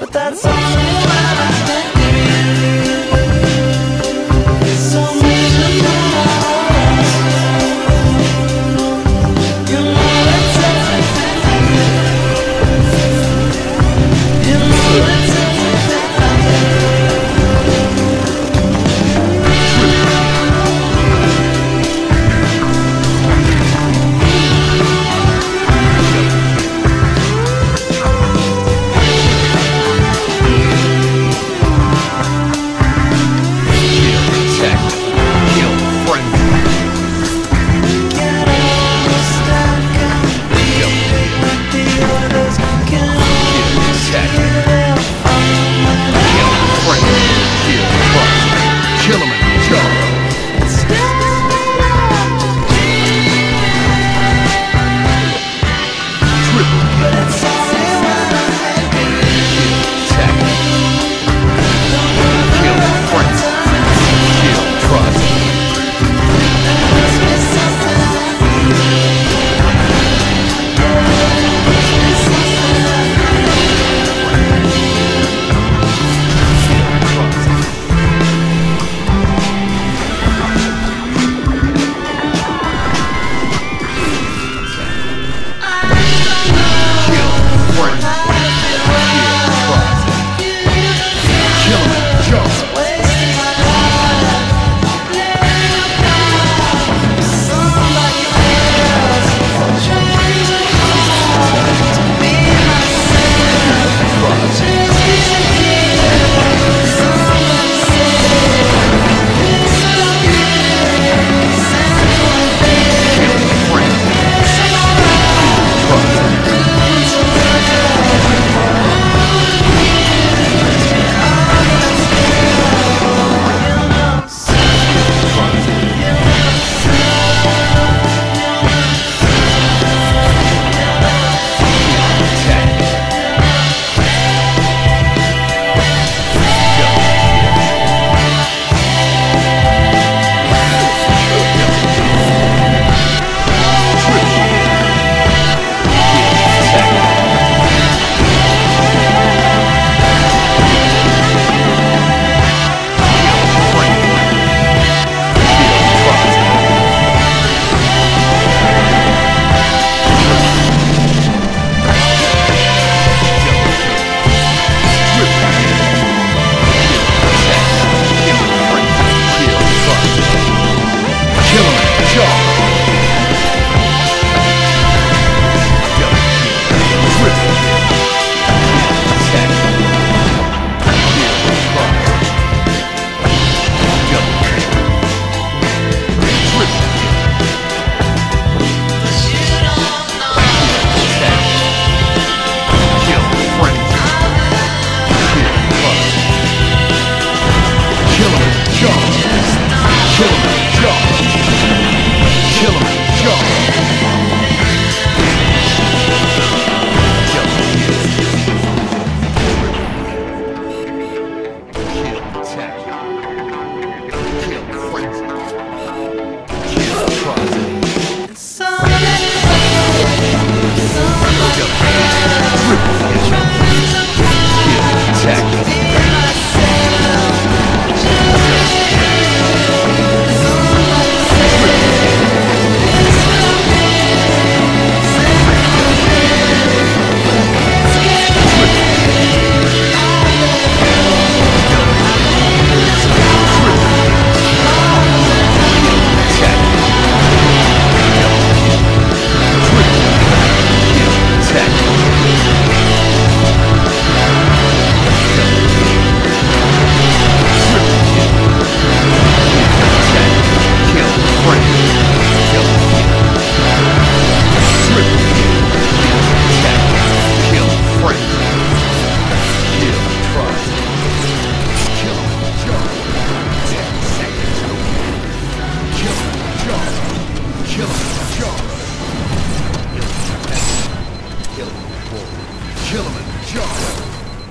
But that's only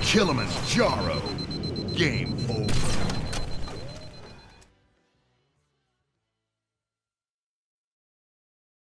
Kilimanjaro. Kilimanjaro. Game over.